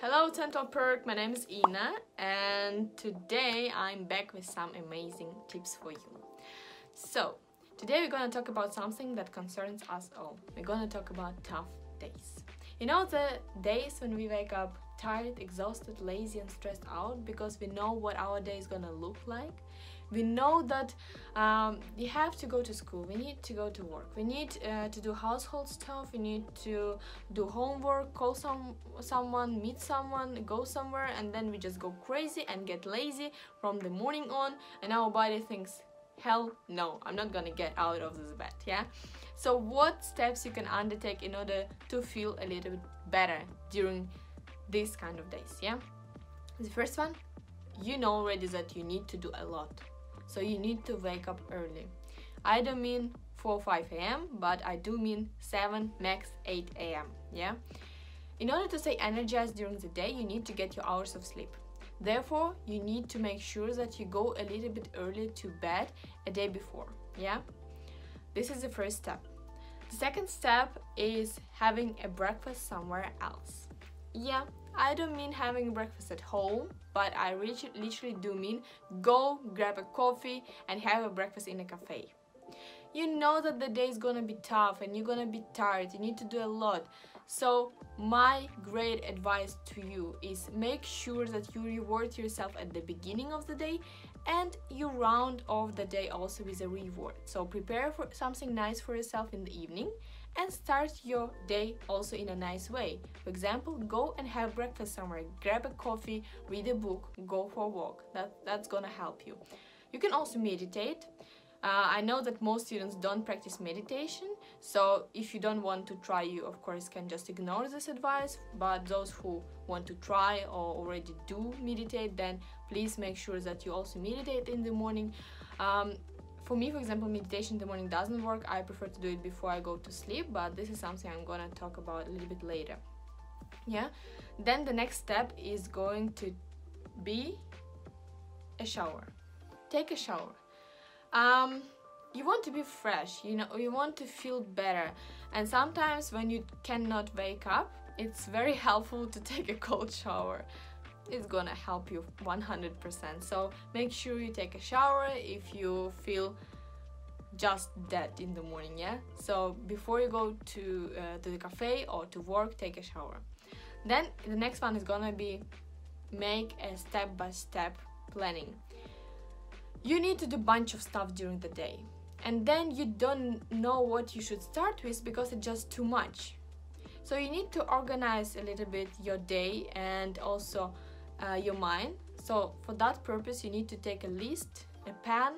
Hello Central Perk, my name is Ina and today I'm back with some amazing tips for you. So, today we're gonna talk about something that concerns us all. We're gonna talk about tough days. You know the days when we wake up tired, exhausted, lazy and stressed out because we know what our day is gonna look like? we know that um, we have to go to school. We need to go to work. We need uh, to do household stuff. We need to do homework call some someone meet someone go somewhere and then we just go crazy and get lazy from the morning on and our body thinks hell no i'm not gonna get out of this bed yeah? So what steps you can undertake in order to feel a little bit better during these kind of days yeah the first one you know already that you need to do a lot so you need to wake up early. I don't mean 4 or 5 a.m., but I do mean 7, max 8 a.m. Yeah? In order to stay energized during the day, you need to get your hours of sleep. Therefore, you need to make sure that you go a little bit early to bed a day before. Yeah? This is the first step. The second step is having a breakfast somewhere else. Yeah, I don't mean having breakfast at home, but I literally do mean go grab a coffee and have a breakfast in a cafe. You know that the day is gonna be tough and you're gonna be tired, you need to do a lot. So my great advice to you is make sure that you reward yourself at the beginning of the day and you round off the day also with a reward. So prepare for something nice for yourself in the evening and start your day also in a nice way. For example, go and have breakfast somewhere, grab a coffee, read a book, go for a walk. That, that's gonna help you. You can also meditate. Uh, I know that most students don't practice meditation, so if you don't want to try, you of course can just ignore this advice. But those who want to try or already do meditate, then please make sure that you also meditate in the morning. Um, for me, for example, meditation in the morning doesn't work. I prefer to do it before I go to sleep, but this is something I'm gonna talk about a little bit later. Yeah. Then the next step is going to be a shower. Take a shower. Um, you want to be fresh, you know, you want to feel better. And sometimes when you cannot wake up, it's very helpful to take a cold shower. It's gonna help you 100% so make sure you take a shower if you feel just dead in the morning yeah? So before you go to uh, to the cafe or to work take a shower. Then the next one is gonna be make a step-by-step -step planning. You need to do a bunch of stuff during the day and then you don't know what you should start with because it's just too much so you need to organize a little bit your day and also uh, your mind. So for that purpose, you need to take a list, a pen,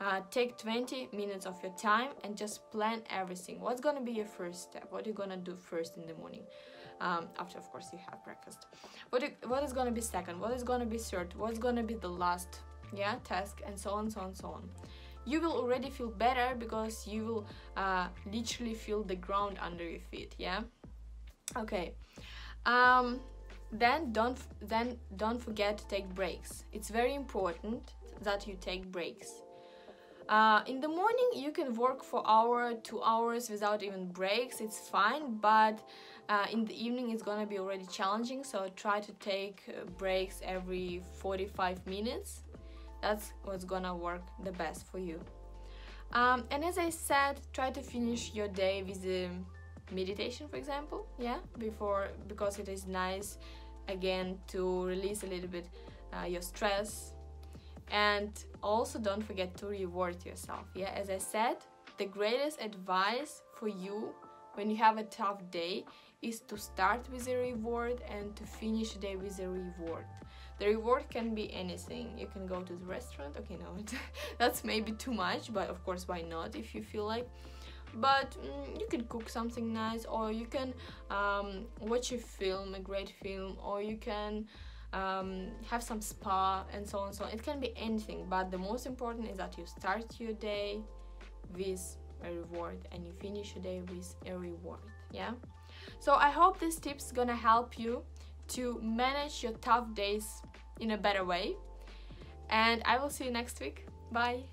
uh, take 20 minutes of your time and just plan everything. What's gonna be your first step? What are you gonna do first in the morning? Um, after, of course, you have breakfast. What, what is gonna be second? What is gonna be third? What's gonna be the last yeah, task? And so on, so on, so on. You will already feel better because you will uh, literally feel the ground under your feet, yeah? Okay. Um, then don't then don't forget to take breaks it's very important that you take breaks uh, in the morning you can work for hour two hours without even breaks it's fine but uh, in the evening it's gonna be already challenging so try to take uh, breaks every 45 minutes that's what's gonna work the best for you. Um, and as I said try to finish your day with a meditation for example yeah before because it is nice again to release a little bit uh, your stress. And also don't forget to reward yourself yeah. As i said the greatest advice for you when you have a tough day is to start with a reward and to finish the day with a reward the reward can be anything. You can go to the restaurant. Okay no that's maybe too much but of course why not if you feel like. But mm, you can cook something nice or you can um, watch a film a great film or you can um, have some spa and so on so on. It can be anything but the most important is that you start your day with a reward and you finish your day with a reward yeah? So i hope this tips gonna help you to manage your tough days in a better way. And i will see you next week. Bye